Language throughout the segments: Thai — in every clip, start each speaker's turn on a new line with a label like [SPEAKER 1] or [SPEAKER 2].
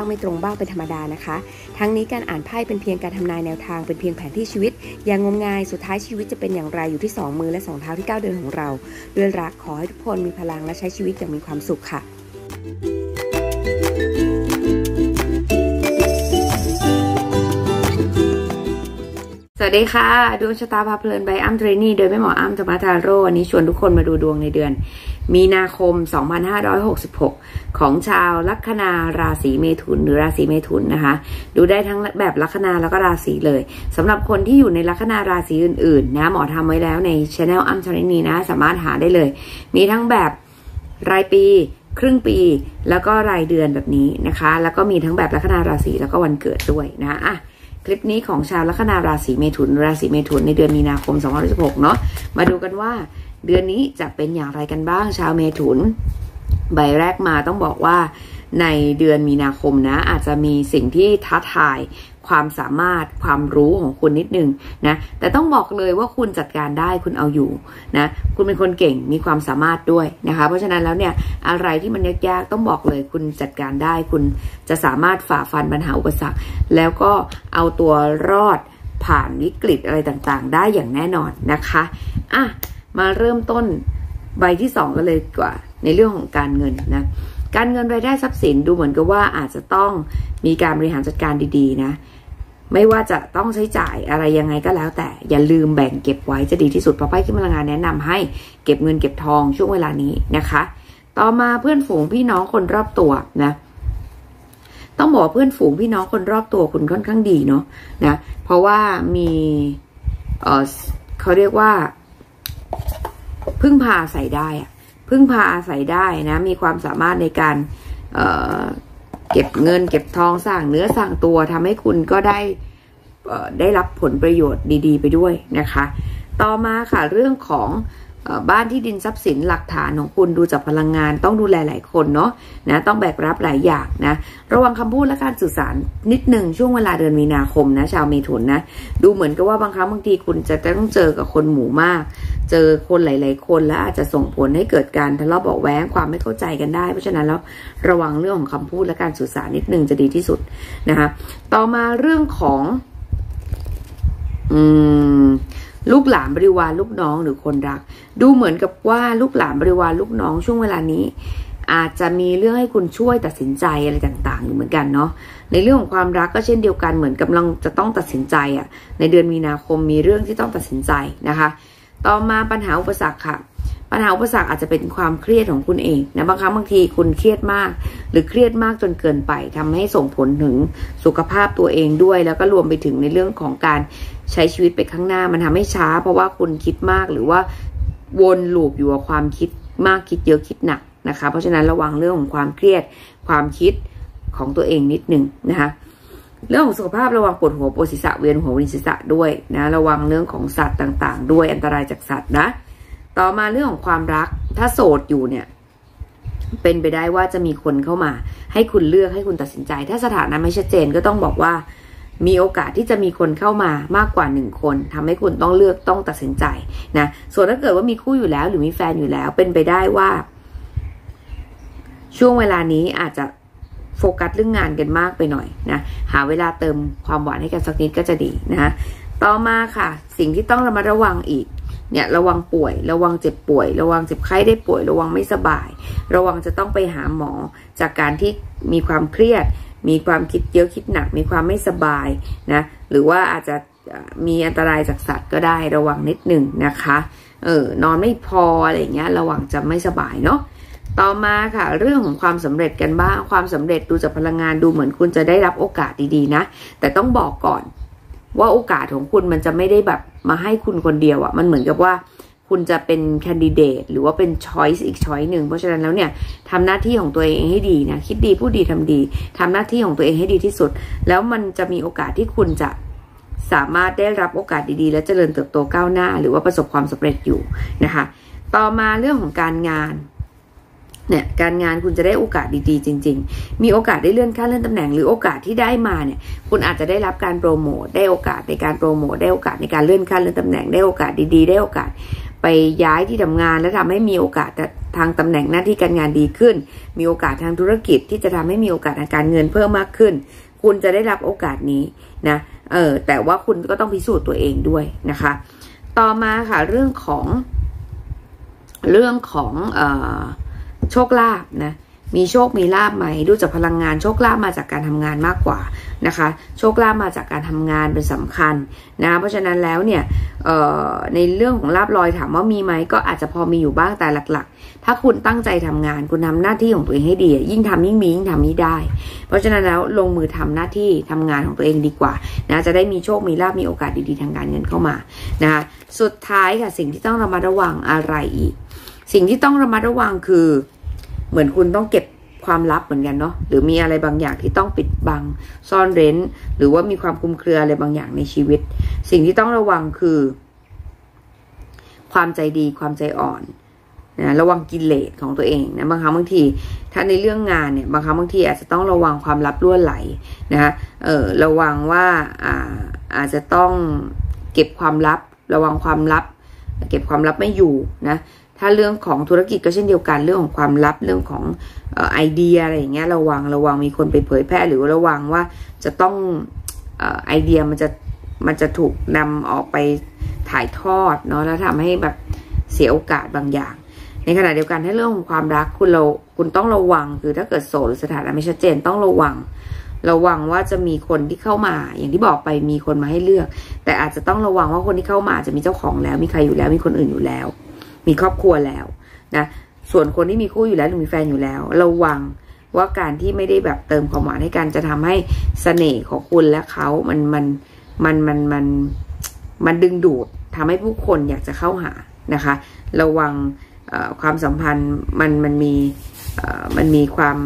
[SPEAKER 1] างไม่ตรงบ้างเป็นธรรมดานะคะ ทั้งนี้การอ่านไพ่เป็นเพียงการทำนายแนวทางเป็นเพียงแผนที่ชีวิต อย่างงมงายสุดท้ายชีวิตจะเป็นอย่างไรอยู่ที่ 2 มือและ 2 เท้าที่ก้าวเดินของเรา ด้วยรักขอให้ทุกคนมีพลังและใช้ชีวิตอย่างมีความสุขค่ะ วัสดีค่ะ ดวงชะตาพาเพลินใบอ้ำเทรนนี่โดยแม่หมออ้ำธรรมทาโร่วันนี้ชวนทุกคนมาดูดวงในเดือน มีนาคม 2566 ของชาวลัคนาราศีเมถุนหรือราศีเมถุนนะคะ ดูได้ทั้งแบบลัคนาแล้วก็ราศีเลยสำหรับคนที่อยู่ในลัคนาราศีอื่นๆ นะหมอทำไว้แล้วในช anel อ้ำเทรนนี่นะ สามารถหาได้เลย มีทั้งแบบรายปีครึ่งปีแล้วก็รายเดือนแบบนี้นะคะ แล้วก็มีทั้งแบบลัคนาราศีแล้วก็วันเกิดด้วยนะอะ ลิปนี้ของชาวลัคนาราศีเมถุน ราศีเมถุนในเดือนมีนาคม2016เนาะมาดูกันว่าเดือนนี้จะเป็นอย่างไรกันบ้างชาวเมถุน ใบแรกมาต้องบอกว่า ในเดือนมีนาคมนะ อาจจะมีสิ่งที่ท้าทายความสามารถความรู้ของคุณนิดนึงนะแต่ต้องบอกเลยว่าคุณจัดการได้คุณเอาอยู่นะคุณเป็นคนเก่งมีความสามารถด้วยนะคะเพราะฉะนั้นแล้วเนี่ยอะไรที่มันยากๆต้องบอกเลยคุณจัดการได้ คุณจะสามารถฝ่าฟันปัญหาอุปสรรค แล้วก็เอาตัวรอดผ่านวิกฤตอะไรต่างๆ ได้อย่างแน่นอนนะคะอะมาเริ่มต้นใบที่สองกันเลยดีกว่า ในเรื่องของการเงินนะ การเงินรายได้ทรัพย์สินดูเหมือนกับว่าอาจจะต้องมีการบริหารจัดการดีๆ นะ ไม่ว่าจะต้องใช้จ่ายอะไรยังไงก็แล้ว แต่อย่าลืมแบ่งเก็บไว้จะดีที่สุดเพราะไพ่ขึ้นพลังงานแนะนำให้เก็บเงินเก็บทองช่วงเวลานี้นะคะ ต่อมาเพื่อนฝูงพี่น้องคนรอบตัวนะต้องบอกเพื่อนฝูงพี่น้องคนรอบตัวคุณค่อนข้างดีเนาะนะเพราะว่ามีเออเขาเรียกว่า พึ่งพาอาศัยได้อะ พึ่งพาอาศัยได้นะ มีความสามารถในการเเก็บเงิน เก็บทองสร้างเนื้อสร้างตัวทำให้คุณก็ได้ได้รับผลประโยชน์ดี ๆ ไปด้วยนะคะ ต่อมาค่ะเรื่องของ บ้านที่ดินทรัพย์สินหลักฐานของคุณดูจากพลังงาน ต้องดูแลหลายคนเนาะนะต้องแบกรับหลายอย่างนะระวังคำพูดและการสื่อสารนิดหนึ่งช่วงเวลาเดือนมีนาคมนะชาวเมถุนนะดูเหมือนกับว่าบางครั้งบางทีคุณจะต้องเจอกับคนหมู่มาก เจอคนหลาย ๆ คนและอาจจะส่งผลให้เกิดการทะเลาะเบาแหวงความไม่เข้าใจกันได้ เพราะฉะนั้นแล้วระวังเรื่องของคำพูดและการสื่อสารนิดหนึ่งจะดีที่สุดนะคะต่อมาเรื่องของ อืม ลูกหลานบริวารลูกน้องหรือคนรัก ดูเหมือนกับว่าลูกหลานบริวารลูกน้องช่วงเวลานี้ อาจจะมีเรื่องให้คุณช่วยตัดสินใจอะไรต่างๆอยู่เหมือนกันเนาะในเรื่องของความรักก็เช่นเดียวกันเหมือนกำลังจะต้องตัดสินใจอะ่ะ ในเดือนมีนาคมมีเรื่องที่ต้องตัดสินใจนะคะ ต่อมาปัญหาอุปสรรคค่ะปัญหาอุปสรรคอาจจะเป็นความเครียดของคุณเองนะบางครั้งบางทีคุณเครียดมาก หรือเครียดมากจนเกินไปทำให้ส่งผลถึงสุขภาพตัวเองด้วย แล้วก็รวมไปถึงในเรื่องของการ ใช้ชีวิตไปข้างหน้ามันทำให้ช้า เพราะว่าคุณคิดมากหรือว่าวนลูปอยู่กับความคิดมากคิดเยอะคิดหนักนะคะ เพราะฉะนั้นระวังเรื่องของความเครียดความคิดของตัวเองนิดหนึ่งนะคะเรื่องของสุขภาพระวังปวดหัวปวดศีรษะเวียนหัววินศีรษะด้วยนะระวังเรื่องของสัตว์ต่าง ๆ ด้วยอันตรายจากสัตว์นะ ต่อมาเรื่องของความรักถ้าโสดอยู่เนี่ยเป็นไปได้ว่าจะมีคนเข้ามา ให้คุณเลือกให้คุณตัดสินใจ ถ้าสถานะไม่ชัดเจนก็ต้องบอกว่า มีโอกาสที่จะมีคนเข้ามามากกว่าหนึ่งคนทำให้คุณต้องเลือกต้องตัดสินใจนะส่วนถ้าเกิดว่ามีคู่อยู่แล้ว หรือมีแฟนอยู่แล้วเป็นไปได้ว่า ช่วงเวลานี้อาจจะโฟกัสเรื่องงานกันมากไปหน่อยนะหาเวลาเติมความหวานให้กันสักนิดก็จะดีนะต่อมาค่ะ สิ่งที่ต้องระมัดระวังอีกเนี่ยระวังป่วย ระวังเจ็บป่วย ระวังเจ็บไข้ได้ป่วย ระวังไม่สบาย ระวังจะต้องไปหาหมอจากการที่มีความเครียด มีความคิดเยอะคิดหนัก มีความไม่สบายนะหรือว่าอาจจะมีอันตรายจากสัตว์ก็ได้ระวังนิดหนึ่งนะคะเออนอนไม่พออะไรเงี้ยระวังจะไม่สบายเนาะต่อมาค่ะ เรื่องของความสำเร็จกันบ้าง ความสำเร็จดูจากพลังงานดูเหมือนคุณจะได้รับโอกาสดีๆนะ แต่ต้องบอกก่อนว่าโอกาสของคุณมันจะไม่ได้แบบมาให้คุณคนเดียวอะ่ะมันเหมือนกับว่า คุณจะเป็นแคนดิเดตหรือว่าเป็นช้อยส์อีกช้อยหนึ่งเพราะฉะนั้นแล้วเนี่ยทำหน้าที่ของตัวเองให้ดีนะคิดดีพูดดีทำดีทำหน้าที่ของตัวเองให้ดีที่สุด แล้วมันจะมีโอกาสที่คุณจะสามารถได้รับโอกาสดีๆ และเจริญเติบโตก้าวหน้า หรือว่าประสบความสำเร็จอยู่นะคะ ต่อมาเรื่องของการงาน เนี่ยการงานคุณจะได้โอกาสดีๆ จริง ๆ มีโอกาสได้เลื่อนขั้นเลื่อนตำแหน่งหรือโอกาสที่ได้มาเนี่ยคุณอาจจะได้รับการโปรโมทได้โอกาสในการโปรโมทได้โอกาสในการเลื่อนขั้นเลื่อนตำแหน่งได้โอกาสดีๆ ได้โอกาสไปย้ายที่ทำงานและทำให้มีโอกาสทางตำแหน่งหน้าที่การงานดีขึ้น มีโอกาสทางธุรกิจที่จะทำให้มีโอกาสทางการเงินเพิ่มมากขึ้น คุณจะได้รับโอกาสนี้นะเออแต่ว่าคุณก็ต้องพิสูจน์ตัวเองด้วยนะคะ ต่อมาค่ะเรื่องของเรื่องของเออ โชคลาภนะมีโชคมีลาบไหมดูจากพลังงานโชคลาภมาจากการทำงานมากกว่านะคะ โชคลาภมาจากการทำงานเป็นสำคัญนะเพราะฉะนั้นแล้วเนี่ยในเรื่องของลาบลอยถามว่ามีไหมก็อาจจะพอมีอยู่บ้างแต่หลักๆ ถ้าคุณตั้งใจทำงานคุณทำหน้าที่ของตัวเองให้ดี ยิ่งทำยิ่งมียิ่งทำยิ่งได้ เพราะฉะนั้นแล้วลงมือทำหน้าที่ทำงานของตัวเองดีกว่านะจะได้มีโชคมีลาบมีโอกาสดีๆทางการเงินเข้ามานะสุดท้ายค่ะสิ่งที่ต้องระมัดระวังอะไรอีก สิ่งที่ต้องระมัดระวังคือ เหมือนคุณต้องเก็บความลับเหมือนกันเนาะหรือมีอะไรบางอย่างที่ต้องปิดบัง ซ่อนเร้น หรือว่ามีความคุมเครืออะไรบางอย่างในชีวิต สิ่งที่ต้องระวังคือ ความใจดีความใจอ่อนนะระวังกิเลสของตัวเองนะบางครั้งบางที ถ้าในเรื่องงานเนี่ยบางครั้งบางทีอาจจะต้องระวังความลับล้วนไหลนะเออระวังว่าอ่าอาจจะต้องเก็บความลับ ระวังความลับ เก็บความลับไม่อยู่นะ ถ้าเรื่องของธุรกิจก็เช่นเดียวกันเรื่องของความลับเรื่องของไอเดียอะไรอย่างเงี้ยระวังระวังมีคนไปเผยแพร่หรือระวังว่าจะต้องไอเดียมันจะมันจะถูกนำออกไปถ่ายทอดเนาะแล้วทำให้แบบเสียโอกาสบางอย่าง ในขณะเดียวกันถ้าเรื่องของความรักคุณเราคุณต้องระวังคือถ้าเกิดโสดหรือสถานะไม่ชัดเจนต้องระวัง ระวังว่าจะมีคนที่เข้ามาอย่างที่บอกไปมีคนมาให้เลือก แต่อาจจะต้องระวังว่าคนที่เข้ามาจะมีเจ้าของแล้ว มีใครอยู่แล้วมีคนอื่นอยู่แล้ว มีครอบครัวแล้วนะส่วนคนที่มีคู่อยู่แล้วหรือมีแฟนอยู่แล้ว ระวังว่าการที่ไม่ได้แบบเติมความหวานให้กันจะทำให้เสน่ห์ของคุณและเขามันมันมันมันมันมันดึงดูดทำให้ผู้คนอยากจะเข้าหานะคะ ระวังความสัมพันธ์มันมันมีมันมีความ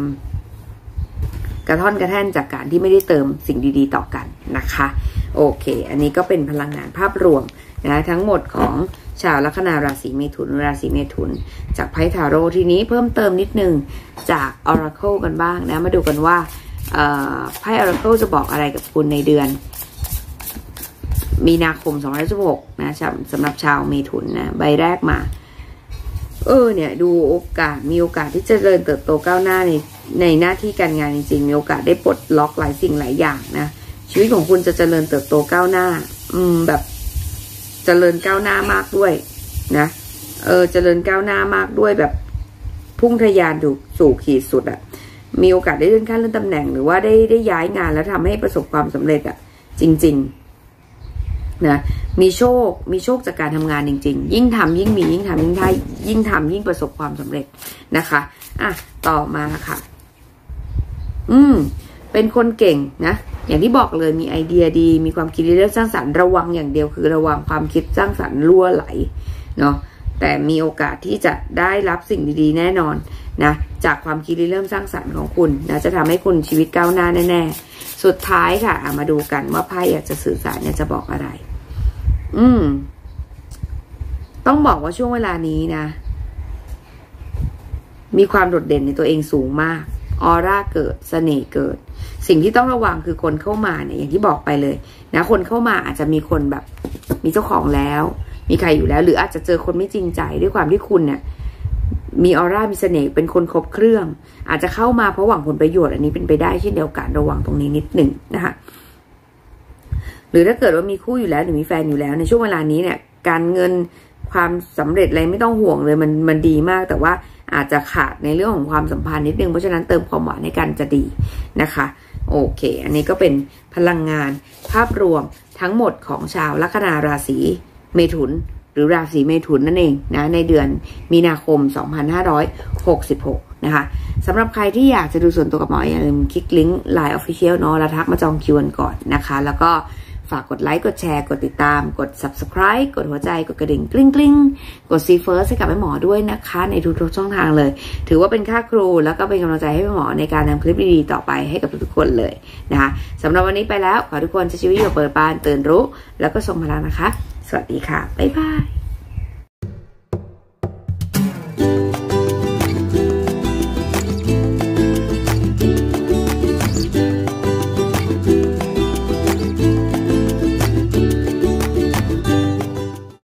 [SPEAKER 1] กระท่อนกระแท่นจากการที่ไม่ได้เติมสิ่งดีๆต่อกันนะคะ โอเค อันนี้ก็เป็นพลังงานภาพรวมนะทั้งหมดของ ชาวลัคนาราศีเมถุนราศีเมถุน จากไพ่ทาโร่ทีนี้เพิ่มเติมนิดนึงจาก Oracle กันบ้างนะ มาดูกันว่าไพ่ Oracle จะบอกอะไรกับคุณในเดือน มีนาคม2016นะสำหรับชาวเมถุนนะใบแรกมา เออเนี่ยดูโอกาสมีโอกาสที่จะเจริญเติบโตก้าวหน้าในในหน้าที่การงานจริงๆมีโอกาสได้ปลดล็อกหลายสิ่งหลายอย่างนะชีวิตของคุณจะเจริญเติบโตก้าวหน้า อืมแบบ เจริญก้าวหน้ามากด้วยนะเออเจริญก้าวหน้ามากด้วยแบบพุ่งทะยานสู่ขีดสุดอะ่ะมีโอกาสได้เลื่อนขั้นเลื่อนตำแหน่งหรือว่าได้ได้ย้ายงานแล้วทำให้ประสบความสำเร็จอะ่ะจริง ๆ นะ มีโชคมีโชคจากการทำงานจริง ๆ ยิ่งทำยิ่งมียิ่งทำยิ่งได้ยิ่งทำยิ่งประสบความสำเร็จนะคะอะต่อมาค่ะ อืม เป็นคนเก่งนะ อย่างที่บอกเลยมีไอเดียดี มีความคิดเรื่องสร้างสรรค์ระวังอย่างเดียวคือระวังความคิดสร้างสรรค์รั่วไหลเนาะแต่มีโอกาสที่จะได้รับสิ่งดีๆ แน่นอนนะจากความคิดเริ่มสร้างสรรค์ของคุณนะจะทำให้คุณชีวิตก้าวหน้าแน่ๆ สุดท้ายค่ะมาดูกันว่าไพ่อยากจะสื่อสารเนี่ยจะบอกอะไร อืม ต้องบอกว่าช่วงเวลานี้นะ มีความโดดเด่นในตัวเองสูงมาก ออร่าเกิดสเสน่ห์เกิด สิ่งที่ต้องระวังคือคนเข้ามาเนี่ยอย่างที่บอกไปเลยนะคนเข้ามาอาจจะมีคนแบบ มีเจ้าของแล้ว มีใครอยู่แล้ว หรืออาจจะเจอคนไม่จริงใจด้วยความที่คุณเนี่ยมีออร่ามีเสน่ห์เป็นคนครบเครื่อง อาจจะเข้ามาเพราะหวังผลประโยชน์อันนี้เป็นไปได้เช่นเดียวกันระวังตรงนี้นิดหนึ่งนะคะหรือถ้าเกิดว่ามีคู่อยู่แล้วหรือมีแฟนอยู่แล้ว ในช่วงเวลานี้เนี่ย การเงินความสำเร็จอะไรไม่ต้องห่วงเลยมันมันดีมากแต่ว่า อาจจะขาดในเรื่องของความสัมพันธ์นิดนึง เพราะฉะนั้นเติมความหวานในกันจะดีนะคะ โอเค อันนี้ก็เป็นพลังงานภาพรวมทั้งหมดของชาวลัคนาราศีเมถุน หรือราศีเมถุนนั่นเองนะในเดือนมีนาคม 2566 นะคะสำหรับใครที่อยากจะดูส่วนตัวกับหมออย่าลืมคลิกลิงก์ Line Official เนาะแล้วทักมาจองคิวกันก่อนนะคะ แล้วก็ ฝากกดไลค์ กดแชร์ กดติดตาม กด subscribe กดหัวใจ กดกระดิ่งกริ้งกริ้งกดซีเฟิร์สให้กับแม่หมอด้วยนะคะ ในทุกๆช่องทางเลย ถือว่าเป็นค่าครูแล้วก็เป็นกำลังใจให้แม่หมอในการทำคลิปดีๆต่อไปให้กับทุกๆคนเลยนะคะสำหรับวันนี้ไปแล้ว ขอทุกคนใช้ชีวิตอยู่เปิดบานตื่นรู้ แล้วก็ทรงพลังนะคะ สวัสดีค่ะ บ๊ายบาย